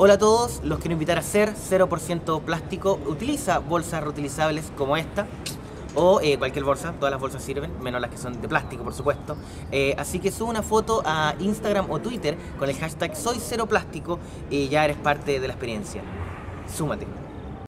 Hola a todos, los quiero invitar a ser 0% plástico. Utiliza bolsas reutilizables como esta o eh, cualquier bolsa, todas las bolsas sirven, menos las que son de plástico, por supuesto. Eh, así que sube una foto a Instagram o Twitter con el hashtag Soy Cero Plástico y ya eres parte de la experiencia. Súmate.